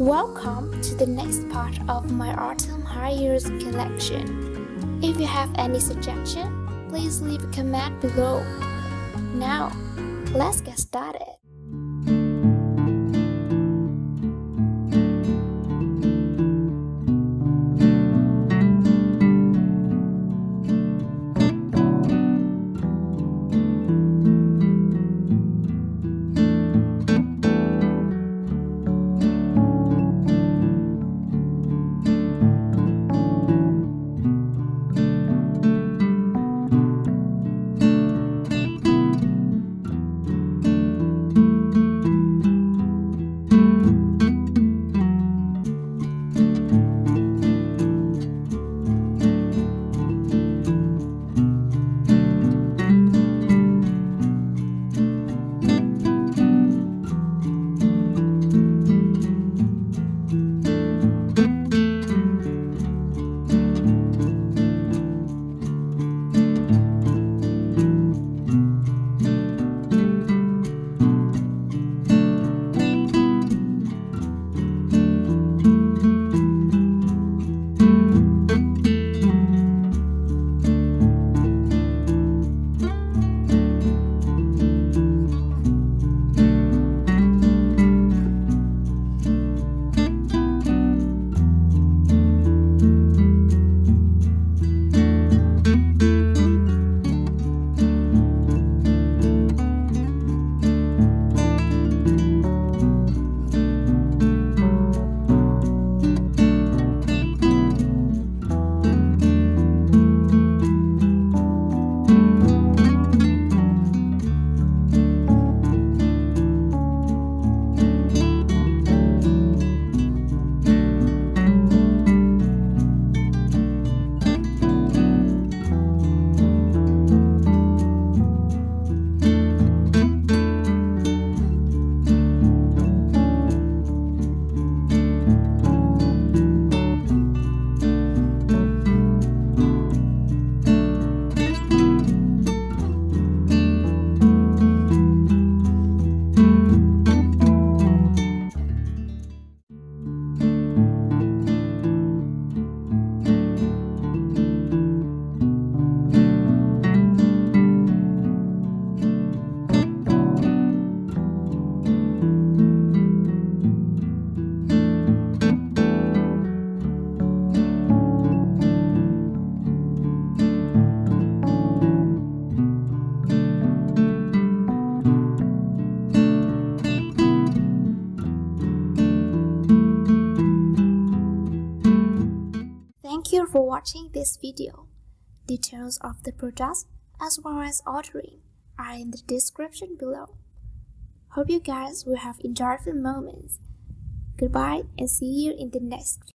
Welcome to the next part of my autumn high heels collection. If you have any suggestion, please leave a comment below. Now, let's get started. For watching this video. Details of the products as well as ordering are in the description below. Hope you guys will have enjoyable moments. Goodbye and see you in the next